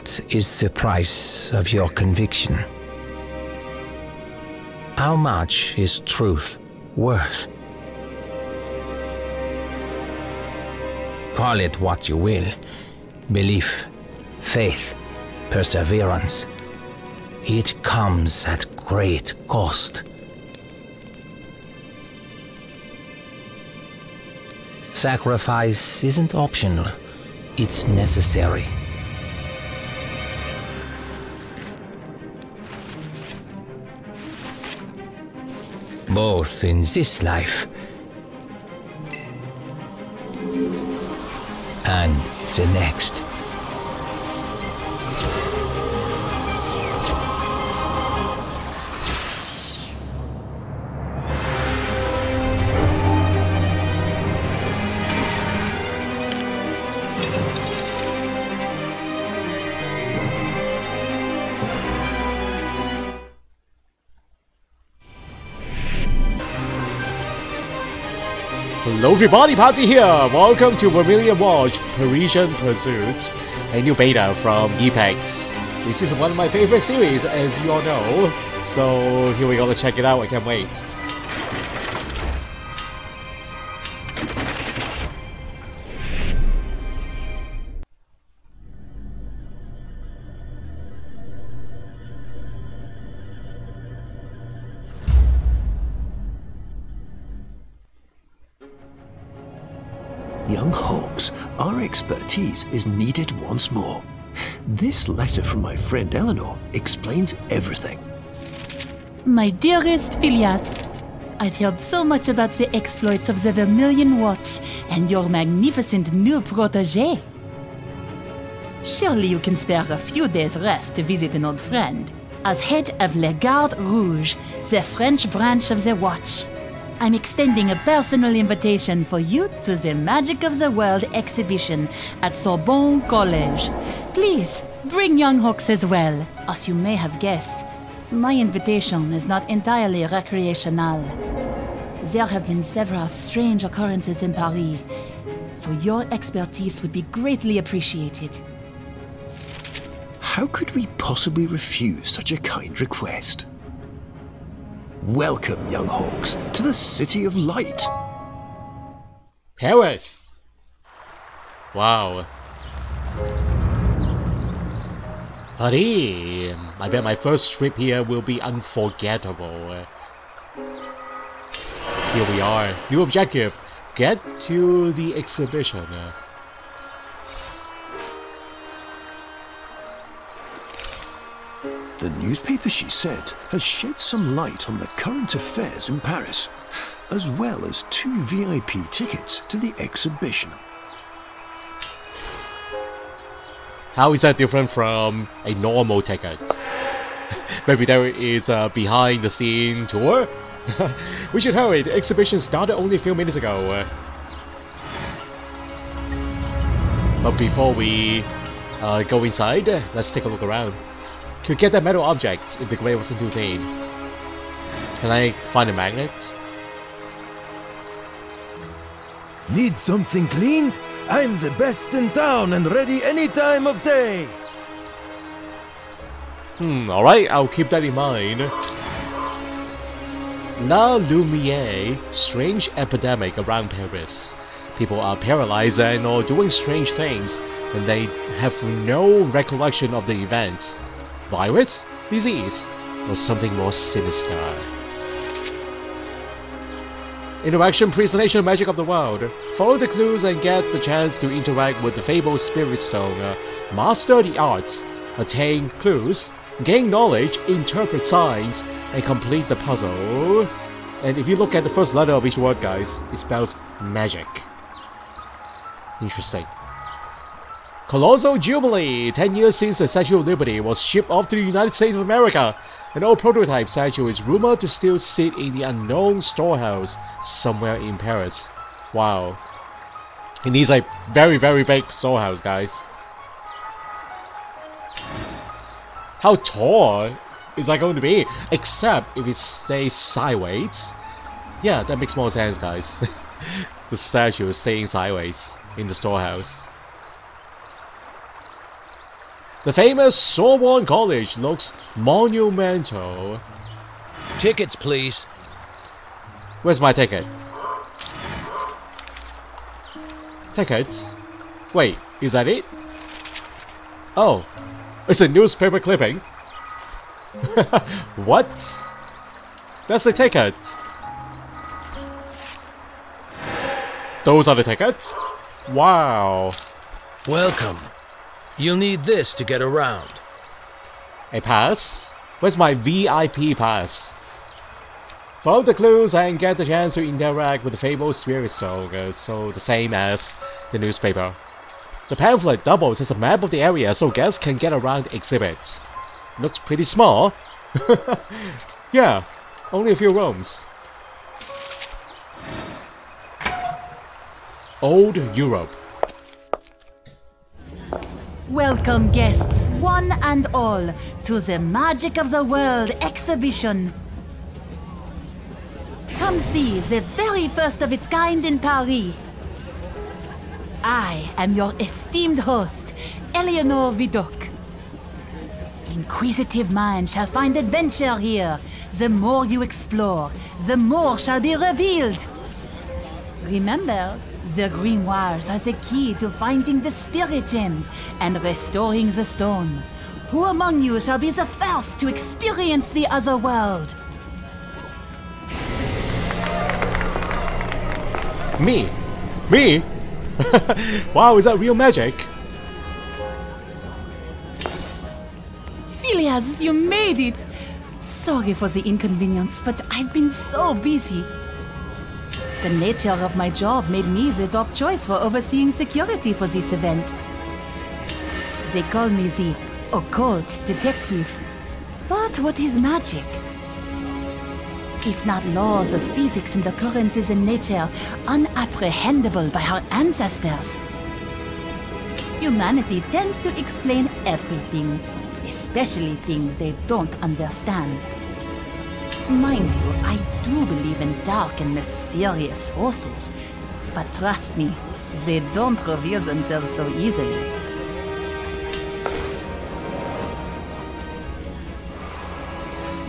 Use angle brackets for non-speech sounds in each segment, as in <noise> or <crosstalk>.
What is the price of your conviction? How much is truth worth? Call it what you will belief, faith, perseverance. It comes at great cost. Sacrifice isn't optional, it's necessary. Both in this life and the next. Hello everybody, Pazu here! Welcome to Vermillion Watch Parisian Pursuit, a new beta from Eipix. This is one of my favorite series, as you all know, so here we go, let's check it out, I can't wait. Young Hawks, our expertise is needed once more. This letter from my friend Eleanor explains everything. My dearest Phileas, I've heard so much about the exploits of the Vermillion Watch and your magnificent new protege. Surely you can spare a few days' rest to visit an old friend. As head of Le Garde Rouge, the French branch of the Watch, I'm extending a personal invitation for you to the Magic of the World exhibition at Sorbonne College. Please, bring young Hawks as well. As you may have guessed, my invitation is not entirely recreational. There have been several strange occurrences in Paris, so your expertise would be greatly appreciated. How could we possibly refuse such a kind request? Welcome, young Hawks, to the City of Light. Paris! Wow. Paris! I bet my first trip here will be unforgettable. Here we are. New objective. Get to the exhibition. The newspaper, she said, has shed some light on the current affairs in Paris, as well as two VIP tickets to the exhibition. How is that different from a normal ticket? <laughs> Maybe there is a behind the scene tour? <laughs> we should hurry, the exhibition started only a few minutes ago. But before we uh, go inside, let's take a look around. Could get that metal object if the grave wasn't too thin. Can I find a magnet? Need something cleaned? I'm the best in town and ready any time of day. Hmm, alright, I'll keep that in mind. La Lumiere, strange epidemic around Paris. People are paralyzed and or doing strange things, and they have no recollection of the events. Virus? Disease? Or something more sinister? Interaction Presentation Magic of the World. Follow the clues and get the chance to interact with the Fabled Spirit Stone. Uh, master the arts. Attain clues. Gain knowledge, interpret signs, and complete the puzzle. And if you look at the first letter of each word, guys, it spells magic. Interesting. Colossal Jubilee! 10 years since the Statue of Liberty was shipped off to the United States of America. An old prototype statue is rumored to still sit in the unknown storehouse somewhere in Paris. Wow. It needs a very, very big storehouse, guys. How tall is that going to be? Except if it stays sideways. Yeah, that makes more sense, guys. <laughs> the statue is staying sideways in the storehouse. The famous Sorbonne College looks monumental. Tickets, please. Where's my ticket? Tickets? Wait, is that it? Oh, it's a newspaper clipping. <laughs> what? That's the ticket. Those are the tickets? Wow. Welcome. You'll need this to get around. A pass? Where's my VIP pass? Follow the clues and get the chance to interact with the Fable Spirit Stone, so the same as the newspaper. The pamphlet doubles as a map of the area so guests can get around the exhibit. Looks pretty small. <laughs> yeah, only a few rooms. Old Europe. Welcome, guests, one and all, to the Magic of the World exhibition. Come see the very first of its kind in Paris. I am your esteemed host, Eleanor Vidocq. Inquisitive minds shall find adventure here. The more you explore, the more shall be revealed. Remember, the grimoires are the key to finding the spirit gems and restoring the stone. Who among you shall be the first to experience the other world? Me? Me? <laughs> wow, is that real magic? Phileas, you made it! Sorry for the inconvenience, but I've been so busy. The nature of my job made me the top choice for overseeing security for this event. They call me the occult detective. But what is magic? If not laws of physics and occurrences in nature, unapprehendable by our ancestors. Humanity tends to explain everything, especially things they don't understand. Mind you, I do believe in dark and mysterious forces, but trust me, they don't reveal themselves so easily.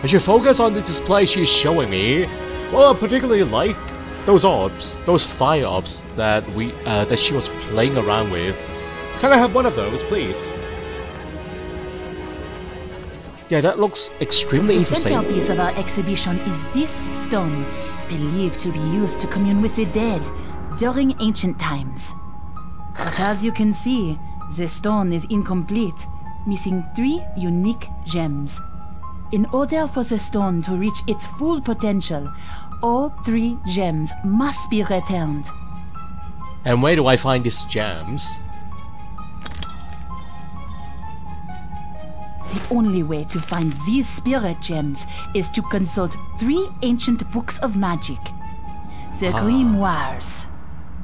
As you focus on the display she's showing me. Well, I particularly like those orbs, those fire orbs that we uh, that she was playing around with. Can I have one of those, please? Yeah, that looks extremely The interesting. centerpiece of our exhibition is this stone, believed to be used to commune with the dead during ancient times. But as you can see, the stone is incomplete, missing three unique gems. In order for the stone to reach its full potential, all three gems must be returned. And where do I find these gems? The only way to find these spirit gems is to consult three ancient books of magic the ah. Grimoires.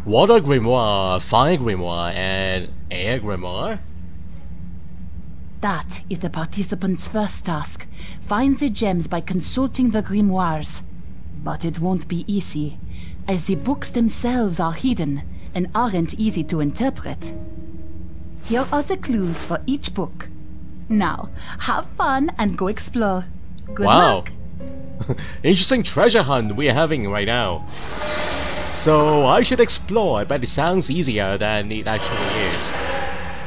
Water grimoire, fire grimoire, and air grimoire. That is the participant's first task. Find the gems by consulting the grimoires. But it won't be easy, as the books themselves are hidden and aren't easy to interpret. Here are the clues for each book. Now, have fun and go explore. Good wow. luck! <laughs> Interesting treasure hunt we're having right now. So I should explore. but it sounds easier than it actually is.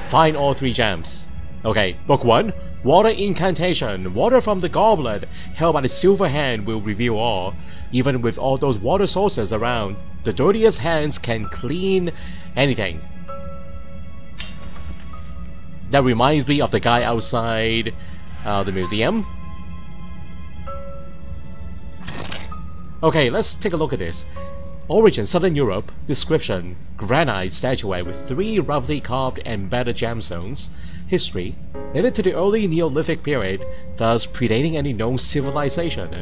Find all three gems. Okay, book one. Water incantation. Water from the goblet held by the silver hand will reveal all. Even with all those water sources around, the dirtiest hands can clean anything. That reminds me of the guy outside uh, the museum. Okay, let's take a look at this. Origin Southern Europe. Description Granite statuette with three roughly carved embedded gemstones. History Dated to the early Neolithic period, thus predating any known civilization,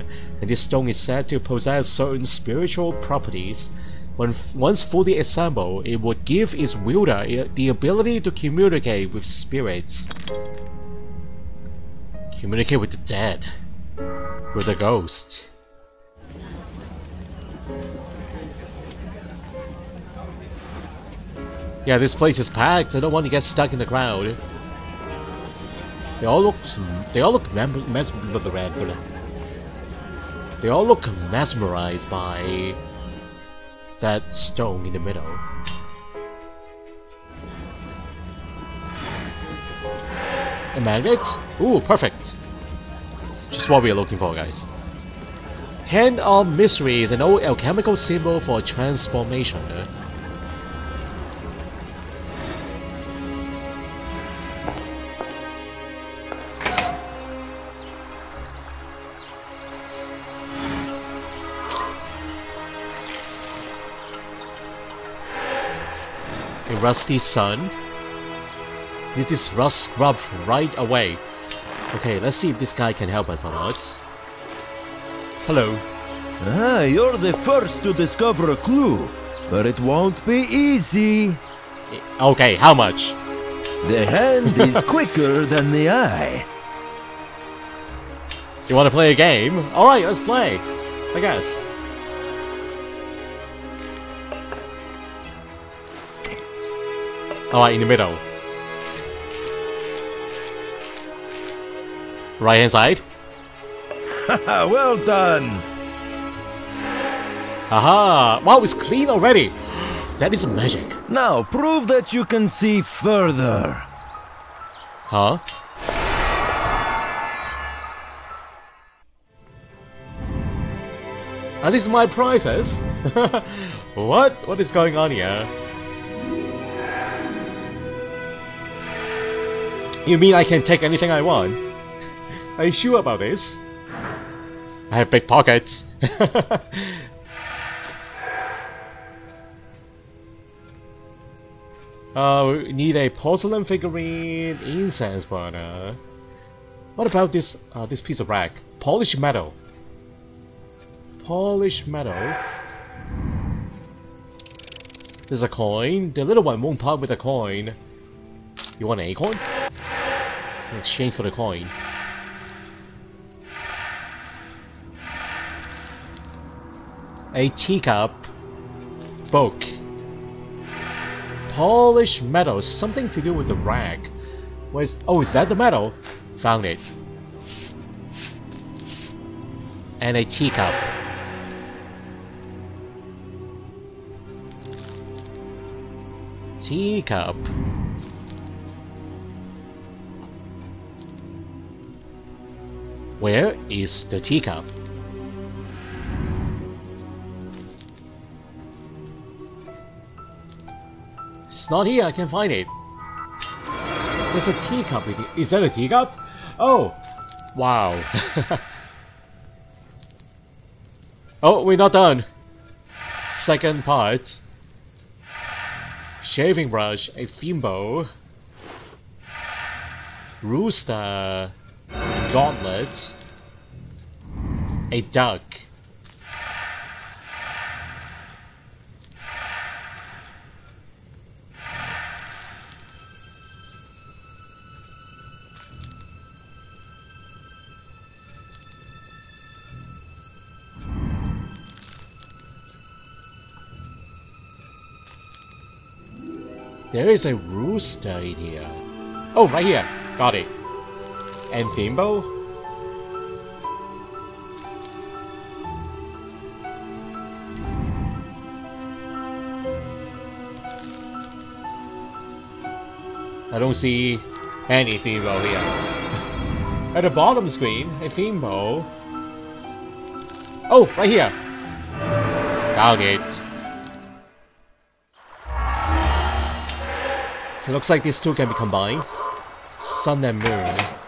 and this stone is said to possess certain spiritual properties. When once fully assembled, it would give its wielder the ability to communicate with spirits. Communicate with the dead. With the ghost. Yeah, this place is packed. I don't want to get stuck in the crowd. They all look they all look mes mes they all look mesmerized by that stone in the middle. A magnet? Ooh, perfect. Just what we are looking for, guys. Hand of Mystery is an old alchemical symbol for transformation. A rusty sun. Need this rust scrub right away. Okay, let's see if this guy can help us or not. Hello. Ah, you're the first to discover a clue, but it won't be easy. Okay, how much? The hand is <laughs> quicker than the eye. You want to play a game? Alright, let's play. I guess. Alright, in the middle. Right hand side. <laughs> well done. Aha! Wow, it's clean already! That is magic. Now prove that you can see further. Huh? Are these my prizes? <laughs> what? What is going on here? You mean I can take anything I want? Are you sure about this? I have big pockets. uh, <laughs> we need a porcelain figurine, incense burner. What about this uh, this piece of rack? Polished metal. Polished metal. There's a coin. The little one won't part with a coin. You want an acorn? In exchange for the coin. A teacup. Book. Polished metal. Something to do with the rag. Where's... Oh, is that the metal? Found it. And a teacup. Teacup. Where is the teacup? It's not here, I can't find it. There's a teacup. Is that a teacup? Oh! Wow. <laughs> oh, we're not done. Second part. Shaving brush, a thimble. Rooster. Gauntlet. A duck. There is a rooster in here. Oh, right here. Got it. And Thimble? I don't see any Thimble here. <laughs> At the bottom screen, a Thimble. Oh, right here. Found it. It looks like these two can be combined. Sun and Moon.